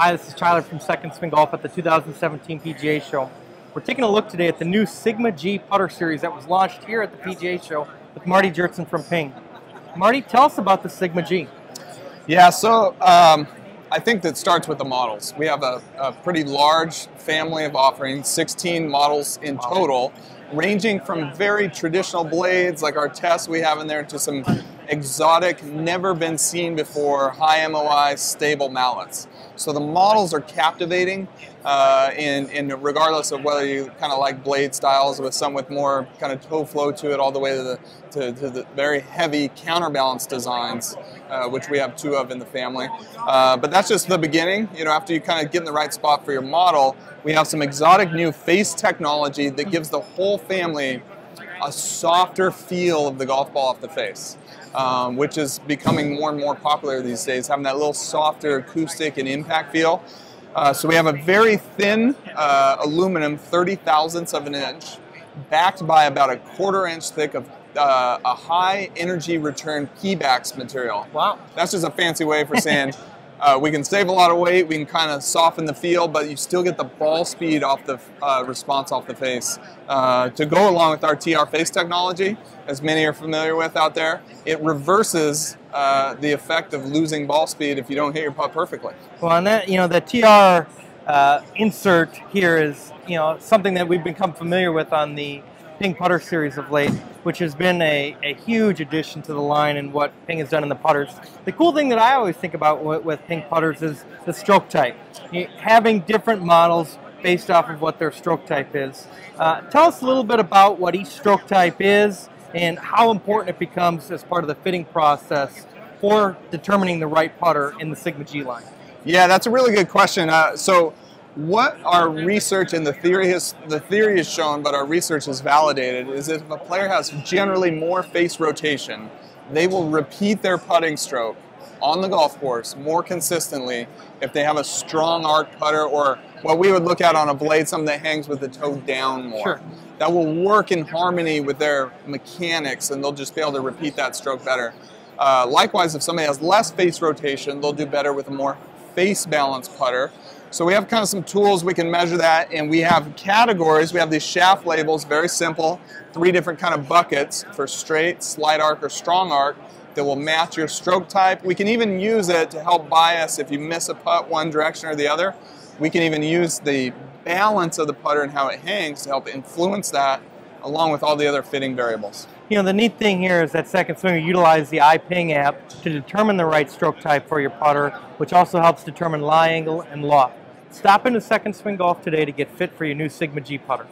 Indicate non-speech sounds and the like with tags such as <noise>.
Hi, this is Tyler from Second Swing Golf at the 2017 PGA Show. We're taking a look today at the new Sigma G putter series that was launched here at the PGA Show with Marty Jertson from Ping. Marty, tell us about the Sigma G. Yeah, so um, I think that starts with the models. We have a, a, pretty large family of offerings, 16 models in total, ranging from very traditional blades like our Tess we have in there to some exotic, never been seen before, high MOI, stable mallets. So the models are captivating uh, in, in regardless of whether you kind of like blade styles with some with more kind of toe flow to it all the way to the, to, to the very heavy counterbalance designs, uh, which we have two of in the family. Uh, but that's just the beginning. You know, after you kind of get in the right spot for your model, we have some exotic new face technology that gives the whole family a softer feel of the golf ball off the face um, which is becoming more and more popular these days, having that little softer acoustic and impact feel. Uh, so we have a very thin uh, aluminum, 30 thousandths of an inch, backed by about a quarter inch thick of uh, a high energy return Pebax material. Wow. That's just a fancy way for saying <laughs> Uh, we can save a lot of weight, we can kind of soften the feel, but you still get the ball speed off the uh, response off the face. Uh, to go along with our TR face technology, as many are familiar with out there, it reverses uh, the effect of losing ball speed if you don't hit your putt perfectly. Well, and that, you know, the TR uh, insert here is, you know, something that we've become familiar with on the Ping Putter series of late, which has been a, a huge addition to the line and what Ping has done in the putters. The cool thing that I always think about with, with Ping putters is the stroke type. Having different models based off of what their stroke type is. Uh, tell us a little bit about what each stroke type is and how important it becomes as part of the fitting process for determining the right putter in the Sigma G line. Yeah, that's a really good question. Uh, so what our research and the theory has the theory has shown, but our research has validated, is if a player has generally more face rotation, they will repeat their putting stroke on the golf course more consistently if they have a strong arc putter or what we would look at on a blade, something that hangs with the toe down more. Sure. That will work in harmony with their mechanics and they'll just be able to repeat that stroke better. Uh, likewise, if somebody has less face rotation, they'll do better with a more face balanced putter. So we have kind of some tools we can measure that and we have categories. We have these shaft labels, very simple, three different kind of buckets for straight, slight arc, or strong arc that will match your stroke type. We can even use it to help bias if you miss a putt one direction or the other. We can even use the balance of the putter and how it hangs to help influence that along with all the other fitting variables. You know, the neat thing here is that Second Swinger utilized the iPing app to determine the right stroke type for your putter, which also helps determine lie angle and loft. Stop into Second Swing Golf today to get fit for your new Sigma G putter.